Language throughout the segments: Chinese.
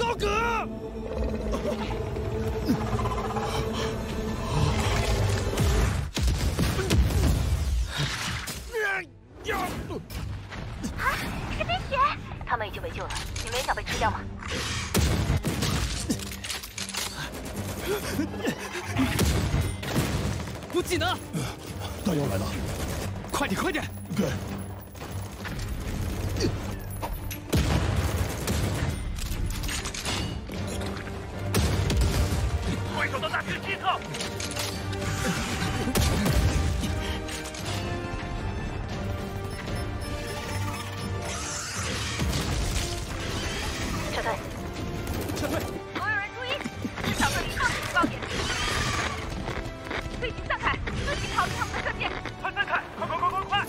高阁！啊！是冰雪，他们已经没救了，你们也想被吃掉吗？有技能，弹药来了，快点，快点！对。怪兽的大军西侧。撤退！撤退！所有人注意，至少这里点。队形散开，自己逃离他们的射线。快散开！快快快快快！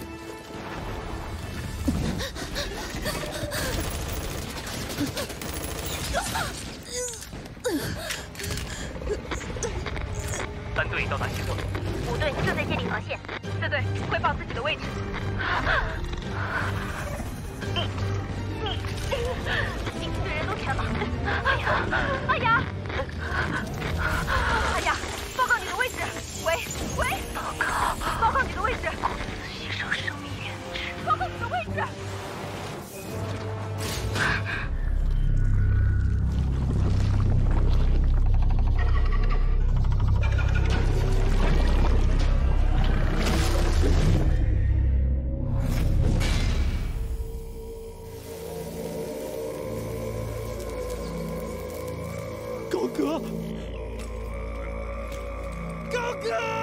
队到达西侧，五队正在建立防线。四队汇报自己的位置。你你你，队人都全了。哎呀，哎呀，哥。高哥。